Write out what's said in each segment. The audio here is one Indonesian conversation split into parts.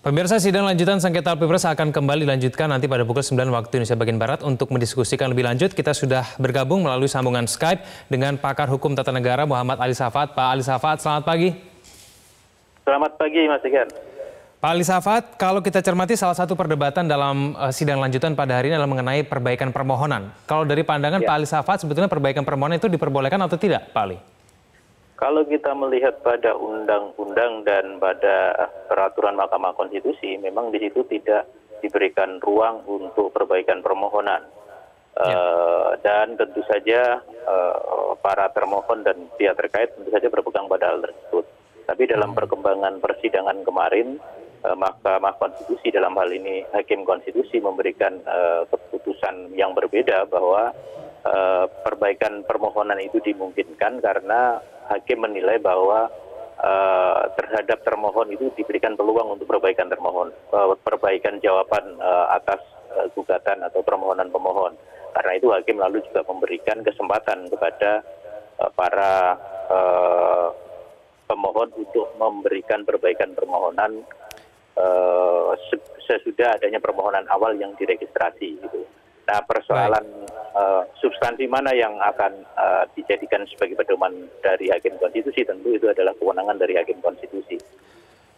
Pemirsa sidang lanjutan sengketa Pilpres akan kembali dilanjutkan nanti pada pukul 9 waktu Indonesia bagian Barat. Untuk mendiskusikan lebih lanjut, kita sudah bergabung melalui sambungan Skype dengan pakar hukum tata negara Muhammad Ali Safat. Pak Ali Safat, selamat pagi. Selamat pagi, Mas Igan. Pak Ali Safat, kalau kita cermati salah satu perdebatan dalam uh, sidang lanjutan pada hari ini adalah mengenai perbaikan permohonan. Kalau dari pandangan ya. Pak Ali Safat, sebetulnya perbaikan permohonan itu diperbolehkan atau tidak, Pak Ali? Kalau kita melihat pada undang-undang dan pada peraturan Mahkamah Konstitusi, memang di situ tidak diberikan ruang untuk perbaikan permohonan. Ya. Uh, dan tentu saja uh, para termohon dan pihak terkait tentu saja berpegang pada hal tersebut. Tapi dalam hmm. perkembangan persidangan kemarin, uh, Mahkamah Konstitusi dalam hal ini Hakim Konstitusi memberikan uh, keputusan yang berbeda bahwa uh, perbaikan permohonan itu dimungkinkan karena hakim menilai bahwa uh, terhadap termohon itu diberikan peluang untuk perbaikan termohon, uh, perbaikan jawaban uh, atas uh, gugatan atau permohonan pemohon. Karena itu hakim lalu juga memberikan kesempatan kepada uh, para uh, pemohon untuk memberikan perbaikan permohonan uh, sesudah adanya permohonan awal yang diregistrasi. Gitu. Nah persoalan substansi mana yang akan uh, dijadikan sebagai pedoman dari hakim konstitusi tentu itu adalah kewenangan dari hakim konstitusi.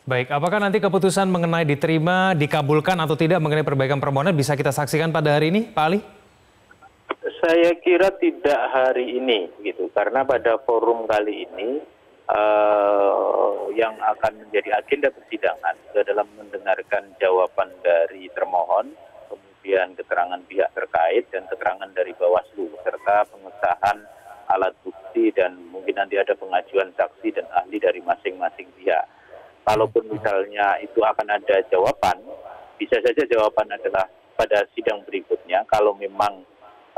Baik, apakah nanti keputusan mengenai diterima, dikabulkan atau tidak mengenai perbaikan permohonan bisa kita saksikan pada hari ini, Pak Ali? Saya kira tidak hari ini, gitu, karena pada forum kali ini uh, yang akan menjadi agenda persidangan adalah mendengarkan jawaban dari termohon kemudian keterangan pihak terkait dan keterangan dari Bawaslu serta pengesahan alat bukti dan mungkin nanti ada pengajuan saksi dan ahli dari masing-masing pihak. Kalaupun misalnya itu akan ada jawaban, bisa saja jawaban adalah pada sidang berikutnya kalau memang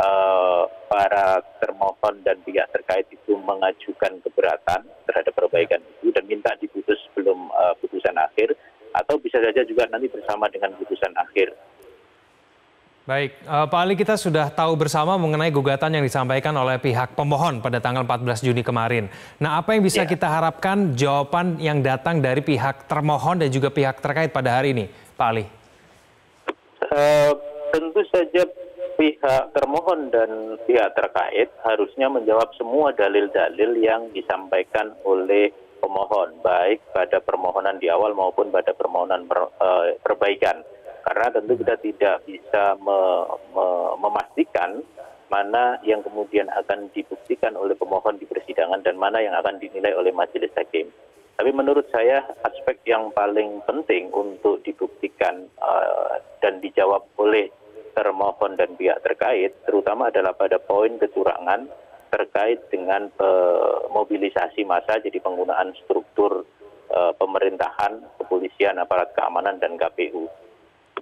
uh, para termohon dan pihak terkait itu mengajukan keberatan terhadap perbaikan itu dan minta diputus sebelum uh, putusan akhir atau bisa saja juga nanti bersama dengan putusan akhir Baik, uh, Pak Ali kita sudah tahu bersama mengenai gugatan yang disampaikan oleh pihak pemohon pada tanggal 14 Juni kemarin. Nah, apa yang bisa ya. kita harapkan jawaban yang datang dari pihak termohon dan juga pihak terkait pada hari ini, Pak Ali? Uh, tentu saja pihak termohon dan pihak terkait harusnya menjawab semua dalil-dalil yang disampaikan oleh pemohon, baik pada permohonan di awal maupun pada permohonan per, uh, perbaikan karena tentu kita tidak bisa me, me, memastikan mana yang kemudian akan dibuktikan oleh pemohon di persidangan dan mana yang akan dinilai oleh majelis hakim. Tapi menurut saya aspek yang paling penting untuk dibuktikan uh, dan dijawab oleh termohon dan pihak terkait, terutama adalah pada poin kecurangan terkait dengan uh, mobilisasi massa, jadi penggunaan struktur uh, pemerintahan, kepolisian, aparat keamanan, dan KPU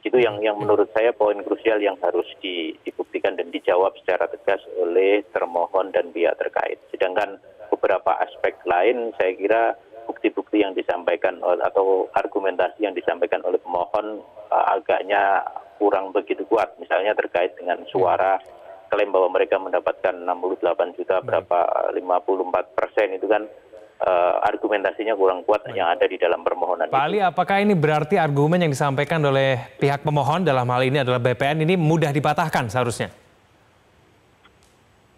itu yang yang menurut saya poin krusial yang harus dibuktikan dan dijawab secara tegas oleh termohon dan pihak terkait. Sedangkan beberapa aspek lain saya kira bukti-bukti yang disampaikan atau argumentasi yang disampaikan oleh pemohon uh, agaknya kurang begitu kuat. Misalnya terkait dengan suara klaim bahwa mereka mendapatkan 68 juta berapa 54 persen itu kan uh, argumentasinya kurang kuat yang ada di dalam permohonan. Pak Ali, apakah ini berarti argumen yang disampaikan oleh pihak pemohon dalam hal ini adalah BPN ini mudah dipatahkan seharusnya?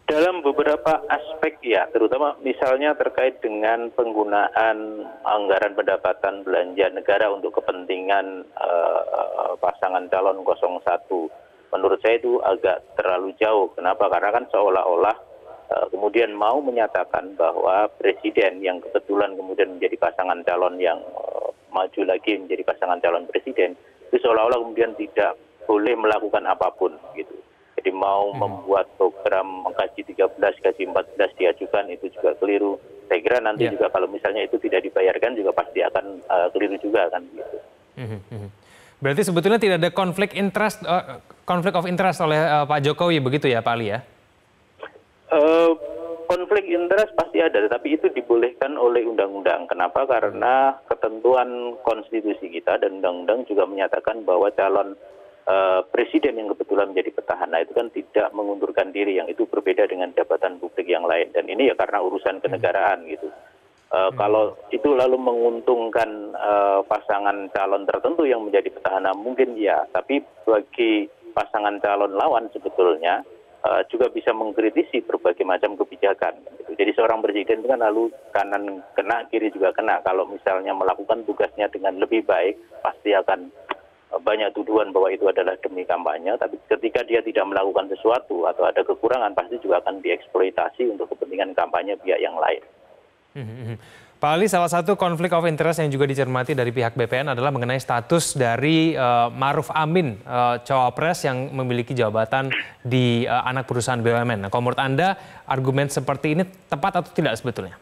Dalam beberapa aspek ya, terutama misalnya terkait dengan penggunaan anggaran pendapatan belanja negara untuk kepentingan uh, pasangan calon 01. Menurut saya itu agak terlalu jauh. Kenapa? Karena kan seolah-olah kemudian mau menyatakan bahwa presiden yang kebetulan kemudian menjadi pasangan calon yang uh, maju lagi menjadi pasangan calon presiden itu seolah-olah kemudian tidak boleh melakukan apa pun gitu. Jadi mau hmm. membuat program mengkaji 13, kaji 14 diajukan itu juga keliru. Saya kira nanti yeah. juga kalau misalnya itu tidak dibayarkan juga pasti akan uh, keliru juga kan gitu. Hmm. Hmm. Berarti sebetulnya tidak ada konflik interest, uh, konflik of interest oleh uh, Pak Jokowi begitu ya Pak Ali ya? Eh, konflik interest pasti ada, tetapi itu dibolehkan oleh undang-undang. Kenapa? Karena ketentuan konstitusi kita dan undang-undang juga menyatakan bahwa calon uh, presiden yang kebetulan menjadi petahana itu kan tidak mengundurkan diri, yang itu berbeda dengan jabatan publik yang lain. Dan ini ya karena urusan kenegaraan gitu. Uh, hmm. Kalau itu lalu menguntungkan uh, pasangan calon tertentu yang menjadi petahana mungkin ya, tapi bagi pasangan calon lawan sebetulnya juga bisa mengkritisi berbagai macam kebijakan. Jadi seorang presiden itu kan lalu kanan kena, kiri juga kena. Kalau misalnya melakukan tugasnya dengan lebih baik, pasti akan banyak tuduhan bahwa itu adalah demi kampanye, tapi ketika dia tidak melakukan sesuatu atau ada kekurangan, pasti juga akan dieksploitasi untuk kepentingan kampanye pihak yang lain. Pak Ali, salah satu konflik of interest yang juga dicermati dari pihak BPN adalah mengenai status dari uh, Maruf Amin, uh, cawapres yang memiliki jabatan di uh, anak perusahaan BUMN. Nah, kalau menurut Anda, argumen seperti ini tepat atau tidak sebetulnya?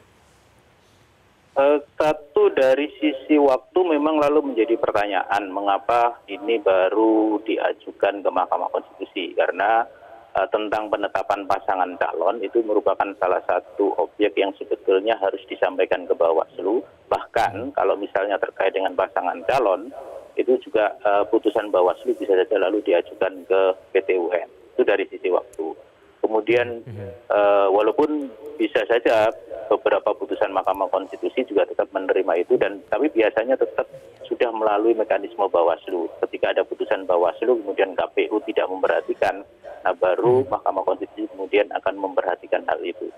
Uh, satu dari sisi waktu memang lalu menjadi pertanyaan mengapa ini baru diajukan ke Mahkamah Konstitusi karena tentang penetapan pasangan calon itu merupakan salah satu objek yang sebetulnya harus disampaikan ke Bawaslu. Bahkan kalau misalnya terkait dengan pasangan calon, itu juga uh, putusan Bawaslu bisa saja lalu diajukan ke PT UN. Itu dari sisi waktu. Kemudian uh, walaupun bisa saja beberapa putusan Mahkamah Konstitusi juga tetap menerima itu dan tapi biasanya tetap sudah melalui mekanisme Bawaslu. Ketika ada putusan Bawaslu kemudian KPU tidak memperhatikan nah baru mahkamah konstitusi kemudian akan memperhatikan hal itu.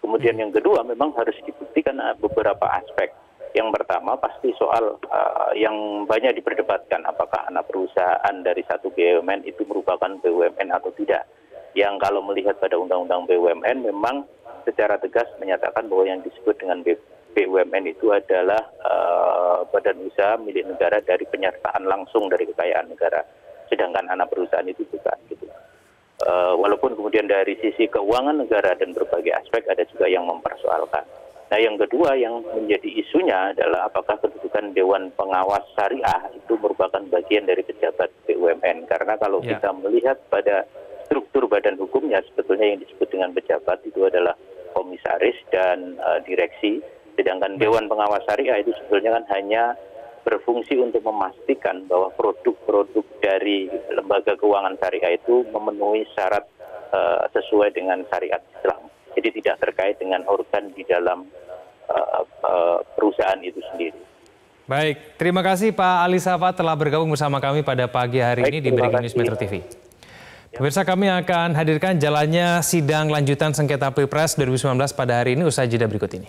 Kemudian yang kedua memang harus dibuktikan uh, beberapa aspek. Yang pertama pasti soal uh, yang banyak diperdebatkan apakah anak perusahaan dari satu BUMN itu merupakan BUMN atau tidak. Yang kalau melihat pada undang-undang BUMN memang secara tegas menyatakan bahwa yang disebut dengan BUMN itu adalah uh, badan usaha milik negara dari penyertaan langsung dari kekayaan negara. Sedangkan anak perusahaan itu bukan gitu uh, walaupun kemudian dari sisi keuangan negara dan berbagai aspek ada juga yang mempersoalkan. Nah yang kedua yang menjadi isunya adalah apakah kedudukan Dewan Pengawas Syariah itu merupakan bagian dari pejabat BUMN. Karena kalau ya. kita melihat pada struktur badan hukumnya sebetulnya yang disebut dengan pejabat itu adalah komisaris dan uh, direksi. Sedangkan Dewan Pengawas Syariah itu sebetulnya kan hanya berfungsi untuk memastikan bahwa produk-produk dari lembaga keuangan syariah itu memenuhi syarat uh, sesuai dengan syariat Islam. Jadi tidak terkait dengan urusan di dalam uh, uh, perusahaan itu sendiri. Baik, terima kasih Pak Ali Safa telah bergabung bersama kami pada pagi hari Baik, ini di Breaking News Metro TV. Pemirsa kami akan hadirkan jalannya sidang lanjutan sengketa Pilpres 2019 pada hari ini usai jeda berikut ini.